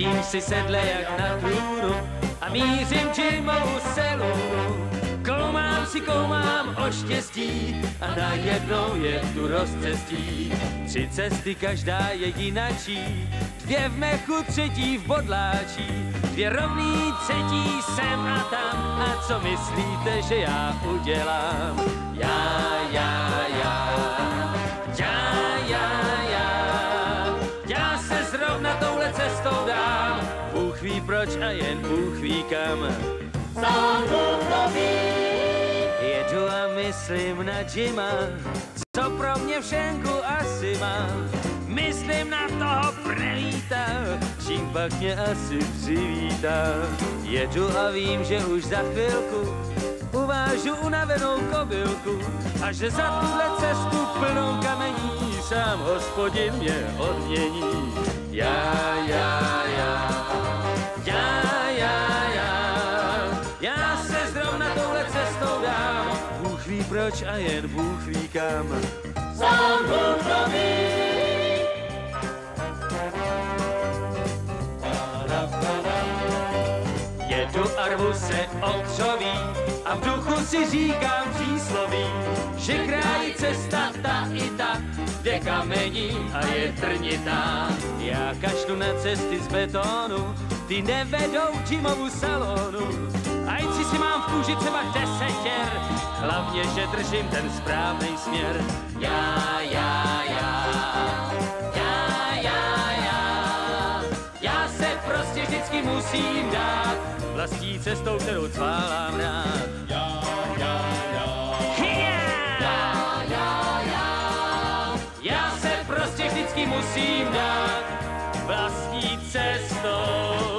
Sedím si sedle jak na trůnu a mířím Jimovou selu. Koumám si, koumám o štěstí a najednou je tu rozcestí. Tři cesty, každá je jinačí, dvě v mechu, třetí v bodláčí. Dvě rovný, třetí sem a tam. A co myslíte, že já udělám? Já, Proč a jen Bůh ví kam. Jedu a myslím na Jima, co pro mě všenku asi má. Myslím na toho prevíta, čím pak mě asi přivítá. Jedu a vím, že už za chvilku uvážu unavenou kobylku a že za tuhle cestu plnou kamení sám hospodin mě odmění. Já, já, Proč a jen Bůh ví kam. Sám Bůh to ví. Jedu a rvu se okřoví a v duchu si říkám přísloví, že krájí cesta ta i ta, je kamení a je trnitá. Já kašlu na cesty z betonu, ty nevedou Jimovu salonu. A si mám v kůži třeba desetěr, hlavně, že držím ten správný směr. Já, já, já, já, já, já, já se prostě vždycky musím dát vlastní cestou, kterou cválám rád. Já, já, já. Já, já, já, já se prostě vždycky musím dát vlastní cestou.